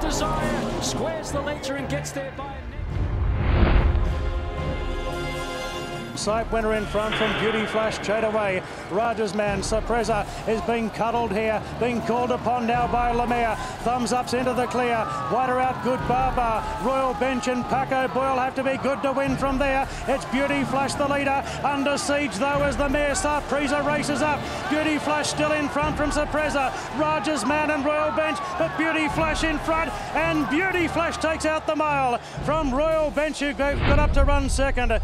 Desire squares the leader and gets there by Sight Winner in front from Beauty Flash, chade away. Rajsaman, Sorpresa, is being cuddled here, being called upon now by Lemaire. Thumbs Up's into the clear. Wider out, Good Ba Ba. Royal Bench and Paco Boy'll have to be good to win from there. It's Beauty Flash the leader. Under siege though as the mare Sorpresa races up. Beauty Flash still in front from Sorpresa. Rajsaman and Royal Bench, but Beauty Flash in front and Beauty Flash takes out the mile from Royal Bench who got up to run second.